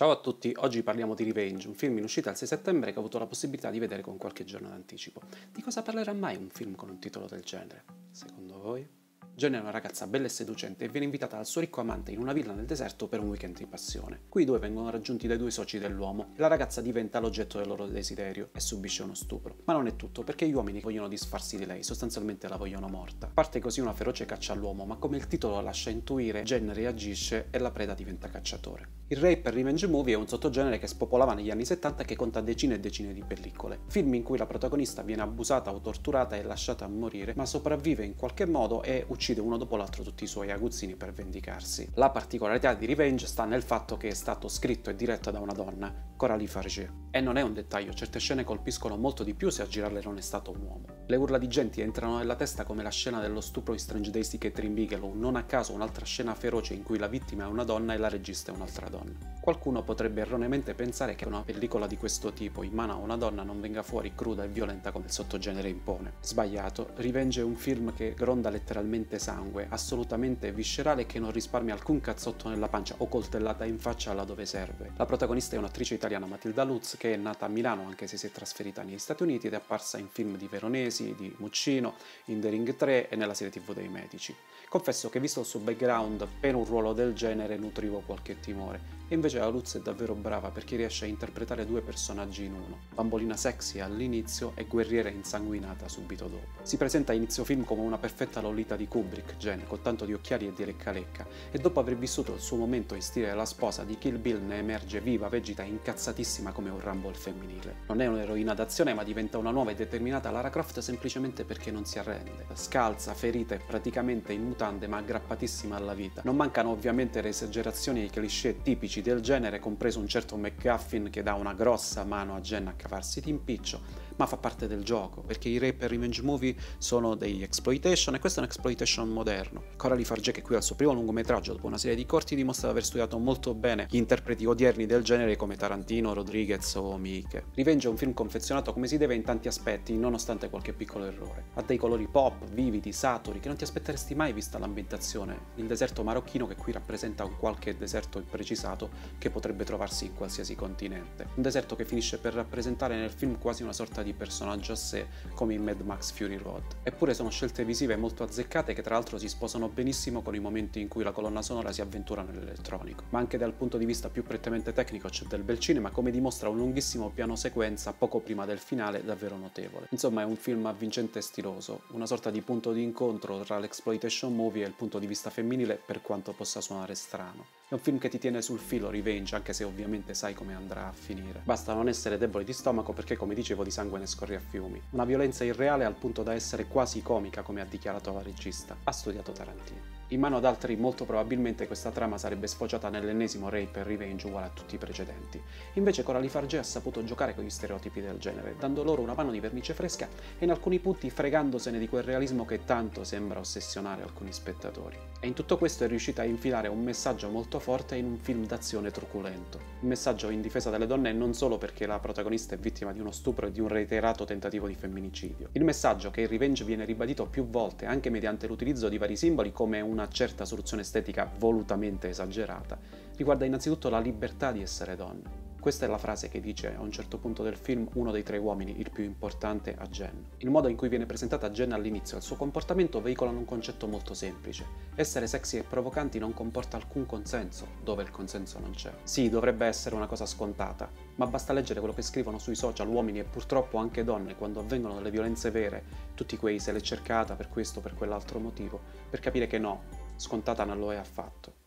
Ciao a tutti, oggi parliamo di Revenge, un film in uscita il 6 settembre che ho avuto la possibilità di vedere con qualche giorno d'anticipo. Di cosa parlerà mai un film con un titolo del genere? Secondo voi? Jenny è una ragazza bella e seducente e viene invitata dal suo ricco amante in una villa nel deserto per un weekend di passione. Qui i due vengono raggiunti dai due soci dell'uomo e la ragazza diventa l'oggetto del loro desiderio e subisce uno stupro. Ma non è tutto, perché gli uomini vogliono disfarsi di lei, sostanzialmente la vogliono morta. Parte così una feroce caccia all'uomo, ma come il titolo lascia intuire, Jen reagisce e la preda diventa cacciatore. Il rape revenge movie è un sottogenere che spopolava negli anni 70 e che conta decine e decine di pellicole. Film in cui la protagonista viene abusata o torturata e lasciata a morire, ma sopravvive in qualche modo e uccide uno dopo l'altro tutti i suoi aguzzini per vendicarsi. La particolarità di Revenge sta nel fatto che è stato scritto e diretto da una donna, Coralie Farge. E non è un dettaglio, certe scene colpiscono molto di più se a girarle non è stato un uomo. Le urla di gente entrano nella testa come la scena dello stupro di Strange Days di Catherine Bigelow, non a caso un'altra scena feroce in cui la vittima è una donna e la regista è un'altra donna. Qualcuno potrebbe erroneamente pensare che una pellicola di questo tipo in mano a una donna non venga fuori cruda e violenta come il sottogenere impone. Sbagliato, Revenge è un film che gronda letteralmente sangue, assolutamente viscerale che non risparmia alcun cazzotto nella pancia o coltellata in faccia là dove serve. La protagonista è un'attrice italiana Matilda Lutz che è nata a Milano anche se si è trasferita negli Stati Uniti ed è apparsa in film di Veronesi, di Muccino, in The Ring 3 e nella serie tv dei Medici. Confesso che visto il suo background per un ruolo del genere nutrivo qualche timore, e invece la Lutz è davvero brava perché riesce a interpretare due personaggi in uno, bambolina sexy all'inizio e guerriera insanguinata subito dopo. Si presenta a inizio film come una perfetta lolita di Kubrick, Jen, con tanto di occhiali e di lecca lecca, e dopo aver vissuto il suo momento in stile la sposa di Kill Bill ne emerge viva, vegeta e incazzatissima come un Rumble femminile. Non è un'eroina d'azione ma diventa una nuova e determinata Lara Croft semplicemente perché non si arrende. Scalza, ferita e praticamente in mutande ma aggrappatissima alla vita. Non mancano ovviamente le esagerazioni e i cliché tipici del genere, compreso un certo McGuffin che dà una grossa mano a Jen a cavarsi d'impiccio, ma fa parte del gioco, perché i rape e revenge movie sono degli exploitation e questo è un exploitation moderno. Coralie Farge che qui al suo primo lungometraggio, dopo una serie di corti, dimostra di aver studiato molto bene gli interpreti odierni del genere come Tarantino, Rodriguez o Miche. Revenge è un film confezionato come si deve in tanti aspetti, nonostante qualche piccolo errore. Ha dei colori pop, vividi, saturi, che non ti aspetteresti mai vista l'ambientazione. Il deserto marocchino che qui rappresenta un qualche deserto imprecisato che potrebbe trovarsi in qualsiasi continente. Un deserto che finisce per rappresentare nel film quasi una sorta di personaggio a sé, come in Mad Max Fury Road. Eppure sono scelte visive molto azzeccate che tra l'altro si sposano benissimo con i momenti in cui la colonna sonora si avventura nell'elettronico. Ma anche dal punto di vista più prettamente tecnico c'è del bel cinema, come dimostra un lunghissimo piano sequenza poco prima del finale davvero notevole. Insomma è un film avvincente e stiloso, una sorta di punto di incontro tra l'exploitation movie e il punto di vista femminile per quanto possa suonare strano. È un film che ti tiene sul filo Revenge, anche se ovviamente sai come andrà a finire. Basta non essere deboli di stomaco perché, come dicevo, di sangue ne scorre a fiumi. Una violenza irreale al punto da essere quasi comica, come ha dichiarato la regista. Ha studiato Tarantino. In mano ad altri molto probabilmente questa trama sarebbe sfociata nell'ennesimo rape e revenge uguale a tutti i precedenti. Invece Coralie Farge ha saputo giocare con gli stereotipi del genere, dando loro una mano di vernice fresca e in alcuni punti fregandosene di quel realismo che tanto sembra ossessionare alcuni spettatori. E in tutto questo è riuscita a infilare un messaggio molto forte in un film d'azione truculento. Un messaggio in difesa delle donne non solo perché la protagonista è vittima di uno stupro e di un reiterato tentativo di femminicidio. Il messaggio che il revenge viene ribadito più volte anche mediante l'utilizzo di vari simboli come una certa soluzione estetica volutamente esagerata, riguarda innanzitutto la libertà di essere donne. Questa è la frase che dice a un certo punto del film uno dei tre uomini, il più importante, a Jen. Il modo in cui viene presentata Jen all'inizio e il suo comportamento veicolano un concetto molto semplice. Essere sexy e provocanti non comporta alcun consenso, dove il consenso non c'è. Sì, dovrebbe essere una cosa scontata, ma basta leggere quello che scrivono sui social uomini e purtroppo anche donne quando avvengono delle violenze vere, tutti quei se l'è cercata per questo o per quell'altro motivo, per capire che no, scontata non lo è affatto.